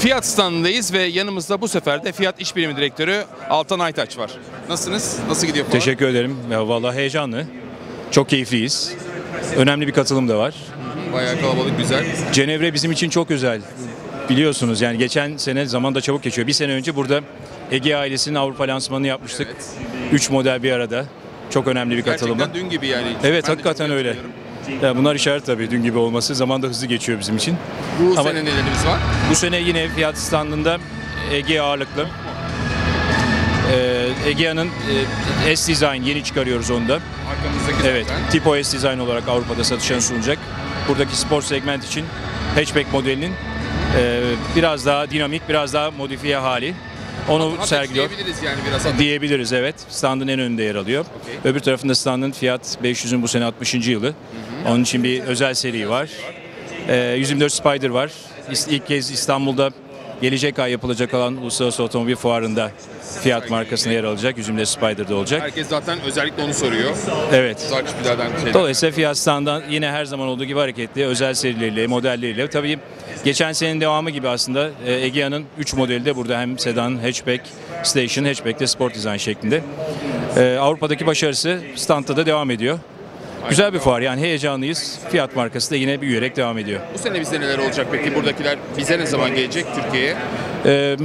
Fiyat standındayız ve yanımızda bu sefer de Fiyat İş Birimi Direktörü Altan Aytaç var. Nasılsınız? Nasıl gidiyor fuar? Teşekkür ederim. Ya vallahi heyecanlı. Çok keyifliyiz. Önemli bir katılım da var. Bayağı kalabalık, güzel. Cenevre bizim için çok özel. Biliyorsunuz yani geçen sene zaman da çabuk geçiyor. Bir sene önce burada Ege ailesinin Avrupa lansmanını yapmıştık. Evet. Üç model bir arada. Çok önemli bir katılımı. Gerçekten dün gibi yani. Evet Ben hakikaten öyle. Hatırlıyorum. Ya bunlar işaret tabii dün gibi olması. Zaman da hızlı geçiyor bizim için. Bu Ama- sene nelerimiz var? Bu sene yine fiyat standında Ege ağırlıklı. Ee, Egea'nın e, S-Design yeni çıkarıyoruz onu da. Arkamızdaki Evet, zaten. Tipo S Design olarak Avrupa'da satışa sunulacak. Buradaki spor segment için hatchback modelinin e, biraz daha dinamik, biraz daha modifiye hali. Onu Hatta sergiliyor. diyebiliriz yani biraz. hatta. Diyebiliriz evet. Standın en önünde yer alıyor. Okey. Öbür tarafında standın fiyat 500'ün bu sene 60. yılı. Onun için bir özel seri var. Ee, 124 Spider var. İlk kez İstanbul'da gelecek ay yapılacak olan Uluslararası Otomobil Fuarı'nda Fiat markasına yer alacak. 124 Spider'da olacak. Herkes zaten özellikle onu soruyor. Evet. Dolayısıyla Fiat standdan yine her zaman olduğu gibi hareketli özel serileriyle, modelleriyle. Tabii geçen senenin devamı gibi aslında e, Egea'nın 3 modeli de burada hem sedan, hatchback, station, hatchback de sport design şeklinde. E, Avrupa'daki başarısı standta da devam ediyor. Güzel bir fuar yani heyecanlıyız. Fiat markası da yine büyüyerek devam ediyor. Bu sene bizde neler olacak peki? Buradakiler bize ne zaman gelecek Türkiye'ye? E,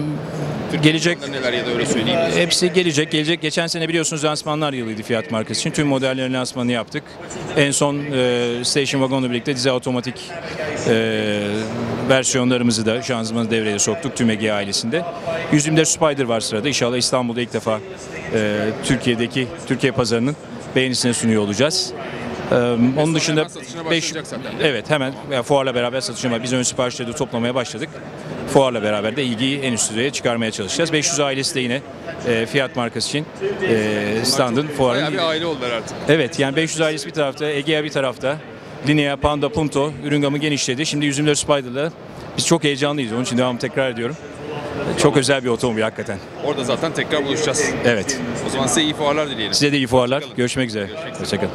gelecek Neler ya da öyle söyleyeyim. Hepsi gelecek. Gelecek. Geçen sene biliyorsunuz lansmanlar yılıydı Fiat markası için. Tüm modellerin lansmanını yaptık. En son e, Station Wagon'la birlikte dizel otomatik e, versiyonlarımızı da şanzımanı devreye soktuk tüm Ege ailesinde. 124 Spider var sırada. İnşallah İstanbul'da ilk defa e, Türkiye'deki Türkiye pazarının beğenisine sunuyor olacağız. E, onun dışında hemen satışına beş- başlayacak zaten. Evet hemen yani fuarla beraber satışına. Biz ön siparişleri toplamaya başladık. Fuarla beraber de ilgiyi en üst düzeye çıkarmaya çalışacağız. 500 ailesi de yine e, Fiat markası için e, standın Bayağı fuarın. bir aile oldular artık. Evet yani 500 ailesi bir tarafta, Egea bir tarafta. Linea, Panda, Punto ürün gamı genişledi. Şimdi 124 Spider'la biz çok heyecanlıyız. Onun için devam tekrar ediyorum. Çok özel bir otomobil hakikaten. Orada zaten tekrar buluşacağız. Evet. O zaman size iyi fuarlar dileyelim. Size de iyi fuarlar. Görüşmek üzere. Hoşçakalın.